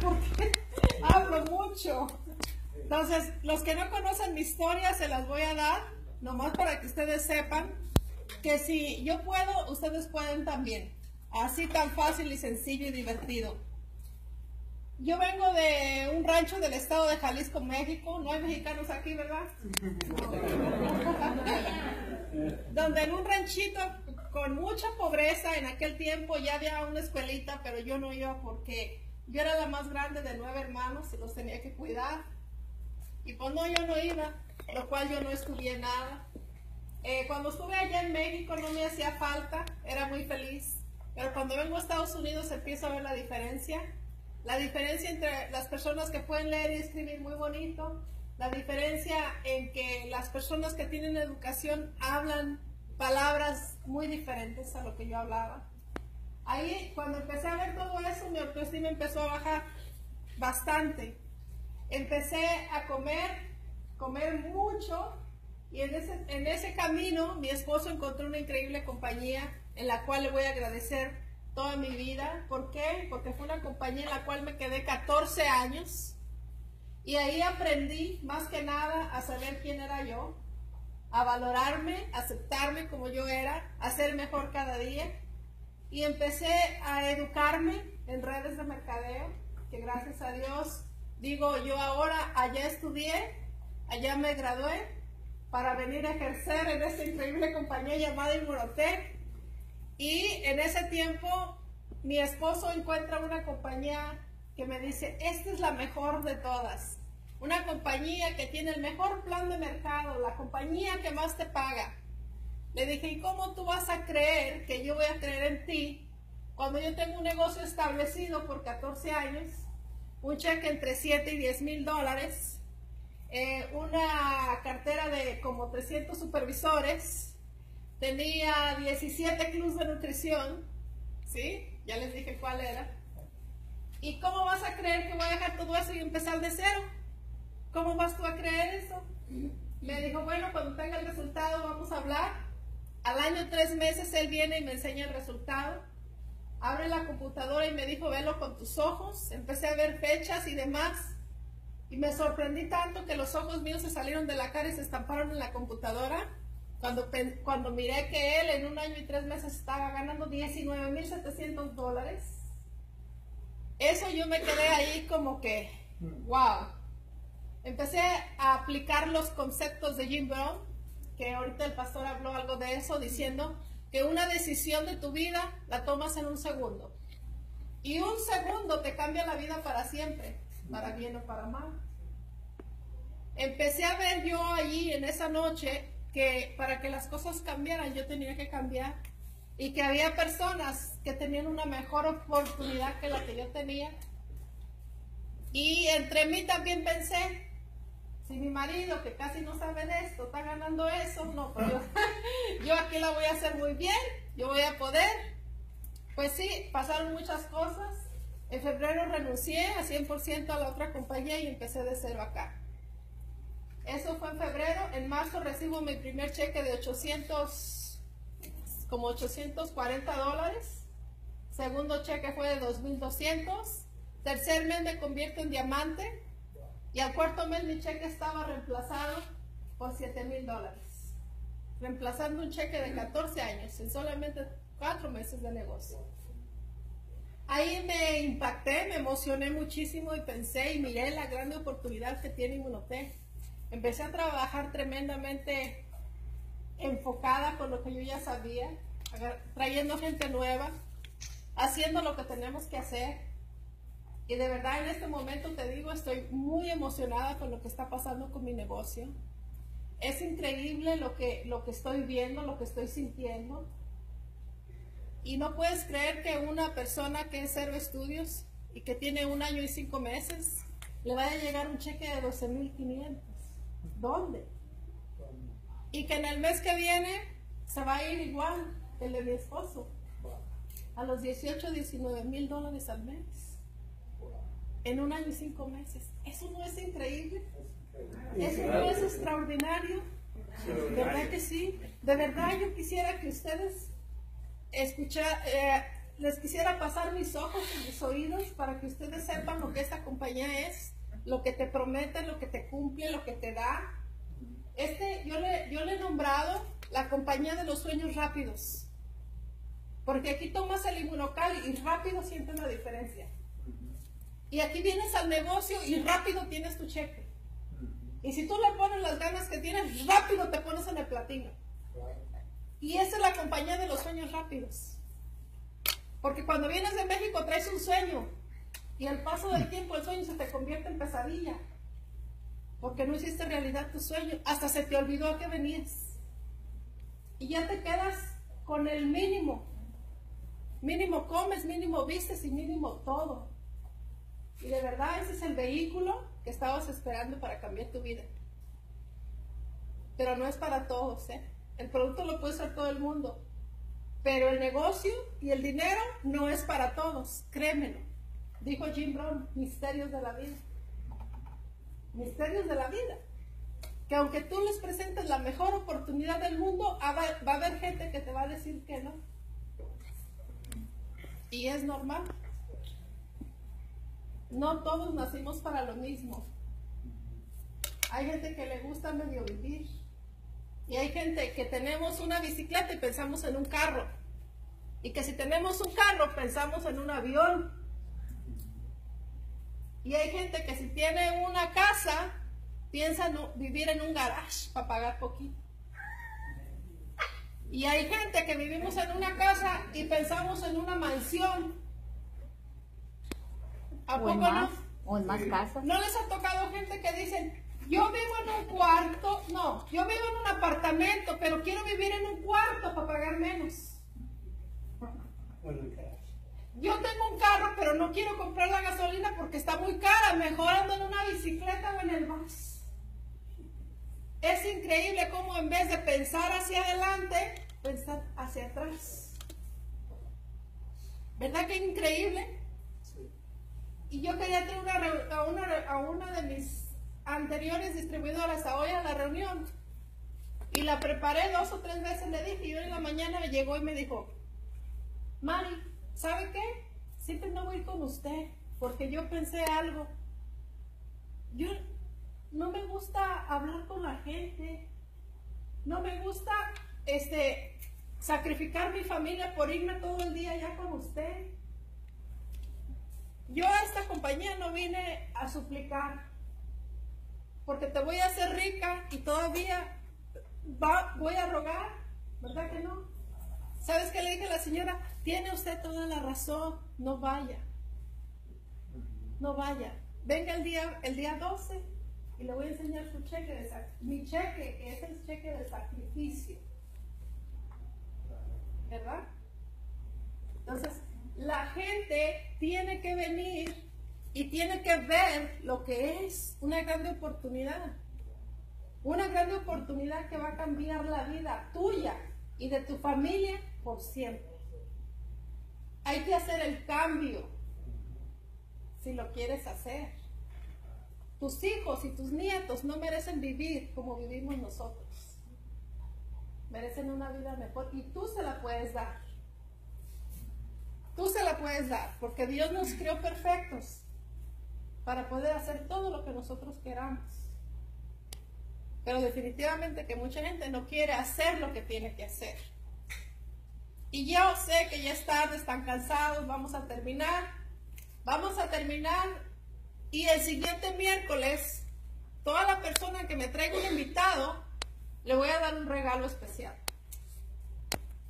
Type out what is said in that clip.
porque hablo mucho. Entonces, los que no conocen mi historia se las voy a dar, nomás para que ustedes sepan que si yo puedo, ustedes pueden también. Así tan fácil y sencillo y divertido. Yo vengo de un rancho del estado de Jalisco, México. No hay mexicanos aquí, ¿verdad? Donde en un ranchito con mucha pobreza en aquel tiempo ya había una escuelita, pero yo no iba porque yo era la más grande de nueve hermanos y los tenía que cuidar. Y pues no, yo no iba, lo cual yo no estudié nada. Eh, cuando estuve allá en México no me hacía falta, era muy feliz. Pero cuando vengo a Estados Unidos empiezo a ver la diferencia. La diferencia entre las personas que pueden leer y escribir muy bonito, la diferencia en que las personas que tienen educación hablan palabras muy diferentes a lo que yo hablaba. Ahí, cuando empecé a ver todo eso, mi autoestima empezó a bajar bastante. Empecé a comer, comer mucho, y en ese, en ese camino mi esposo encontró una increíble compañía en la cual le voy a agradecer toda mi vida. ¿Por qué? Porque fue una compañía en la cual me quedé 14 años y ahí aprendí más que nada a saber quién era yo, a valorarme, aceptarme como yo era, a ser mejor cada día y empecé a educarme en redes de mercadeo, que gracias a Dios digo yo ahora allá estudié, allá me gradué para venir a ejercer en esta increíble compañía llamada Inmunotech. Y en ese tiempo mi esposo encuentra una compañía que me dice, esta es la mejor de todas. Una compañía que tiene el mejor plan de mercado, la compañía que más te paga. Le dije, ¿y cómo tú vas a creer que yo voy a creer en ti cuando yo tengo un negocio establecido por 14 años, un cheque entre 7 y 10 mil dólares, eh, una cartera de como 300 supervisores, tenía 17 clubes de nutrición, ¿sí? Ya les dije cuál era. ¿Y cómo vas a creer que voy a dejar todo eso y empezar de cero? ¿Cómo vas tú a creer eso? Me dijo, bueno, cuando tenga el resultado vamos a hablar. Al año tres meses él viene y me enseña el resultado. Abre la computadora y me dijo, velo con tus ojos. Empecé a ver fechas y demás. Y me sorprendí tanto que los ojos míos se salieron de la cara y se estamparon en la computadora. Cuando, cuando miré que él en un año y tres meses estaba ganando 19.700 dólares, eso yo me quedé ahí como que, wow. Empecé a aplicar los conceptos de Jim Brown, que ahorita el pastor habló algo de eso, diciendo que una decisión de tu vida la tomas en un segundo. Y un segundo te cambia la vida para siempre para bien o para mal. Empecé a ver yo allí en esa noche que para que las cosas cambiaran yo tenía que cambiar y que había personas que tenían una mejor oportunidad que la que yo tenía. Y entre mí también pensé, si mi marido, que casi no sabe de esto, está ganando eso, no, pues yo, yo aquí la voy a hacer muy bien, yo voy a poder. Pues sí, pasaron muchas cosas en febrero renuncié a 100% a la otra compañía y empecé de cero acá. Eso fue en febrero. En marzo recibo mi primer cheque de 800, como 840 dólares. Segundo cheque fue de 2.200. Tercer mes me convierto en diamante. Y al cuarto mes mi cheque estaba reemplazado por 7.000 dólares. Reemplazando un cheque de 14 años en solamente 4 meses de negocio. Ahí me impacté, me emocioné muchísimo y pensé y miré la gran oportunidad que tiene Inmunotech. Empecé a trabajar tremendamente enfocada con lo que yo ya sabía, trayendo gente nueva, haciendo lo que tenemos que hacer. Y de verdad en este momento te digo, estoy muy emocionada con lo que está pasando con mi negocio. Es increíble lo que, lo que estoy viendo, lo que estoy sintiendo. Y no puedes creer que una persona que es cero estudios y que tiene un año y cinco meses, le vaya a llegar un cheque de 12.500. ¿Dónde? Y que en el mes que viene se va a ir igual que el de mi esposo. A los 18, 19 mil dólares al mes. En un año y cinco meses. ¿Eso no es increíble? ¿Eso no es extraordinario? ¿De verdad que sí? De verdad yo quisiera que ustedes escuchar, eh, les quisiera pasar mis ojos y mis oídos para que ustedes sepan lo que esta compañía es, lo que te promete, lo que te cumple, lo que te da. Este, yo le, yo le he nombrado la compañía de los sueños rápidos. Porque aquí tomas el inmunocal y rápido sientes la diferencia. Y aquí vienes al negocio y rápido tienes tu cheque. Y si tú le pones las ganas que tienes, rápido te pones en el platino. Y esa es la compañía de los sueños rápidos. Porque cuando vienes de México traes un sueño y al paso del tiempo el sueño se te convierte en pesadilla. Porque no hiciste realidad tu sueño. Hasta se te olvidó a qué venías. Y ya te quedas con el mínimo. Mínimo comes, mínimo vistes y mínimo todo. Y de verdad ese es el vehículo que estabas esperando para cambiar tu vida. Pero no es para todos, ¿eh? El producto lo puede usar todo el mundo. Pero el negocio y el dinero no es para todos, créemelo. Dijo Jim Brown, misterios de la vida. Misterios de la vida. Que aunque tú les presentes la mejor oportunidad del mundo, va a haber gente que te va a decir que no. Y es normal. No todos nacimos para lo mismo. Hay gente que le gusta medio vivir. Y hay gente que tenemos una bicicleta y pensamos en un carro. Y que si tenemos un carro pensamos en un avión. Y hay gente que si tiene una casa piensa en vivir en un garage para pagar poquito. Y hay gente que vivimos en una casa y pensamos en una mansión ¿A poco no? O en más casas. ¿No les ha tocado gente que dicen, yo vivo en un cuarto, no, yo vivo en un apartamento, pero quiero vivir en un cuarto para pagar menos? Yo tengo un carro, pero no quiero comprar la gasolina porque está muy cara, mejor ando en una bicicleta o en el bus. Es increíble cómo en vez de pensar hacia adelante, pensar hacia atrás. ¿Verdad que es increíble? Y yo quería traer una, a, una, a de mis anteriores distribuidoras a hoy a la reunión. Y la preparé dos o tres veces, le dije, y hoy en la mañana me llegó y me dijo, Mari, ¿sabe qué? Siempre no voy con usted, porque yo pensé algo. Yo no me gusta hablar con la gente. No me gusta este sacrificar mi familia por irme todo el día ya con usted. Compañía no vine a suplicar, porque te voy a hacer rica y todavía voy a rogar, ¿verdad que no? ¿Sabes qué le dije a la señora? Tiene usted toda la razón, no vaya, no vaya. Venga el día, el día 12 y le voy a enseñar su cheque, de, mi cheque, que es el cheque de sacrificio. ¿Verdad? Entonces, la gente tiene que venir y tiene que ver lo que es una gran oportunidad. Una gran oportunidad que va a cambiar la vida tuya y de tu familia por siempre. Hay que hacer el cambio si lo quieres hacer. Tus hijos y tus nietos no merecen vivir como vivimos nosotros. Merecen una vida mejor y tú se la puedes dar. Tú se la puedes dar, porque Dios nos creó perfectos para poder hacer todo lo que nosotros queramos. Pero definitivamente que mucha gente no quiere hacer lo que tiene que hacer. Y yo sé que ya es tarde, están cansados, vamos a terminar. Vamos a terminar y el siguiente miércoles, toda la persona que me traiga un invitado, le voy a dar un regalo especial.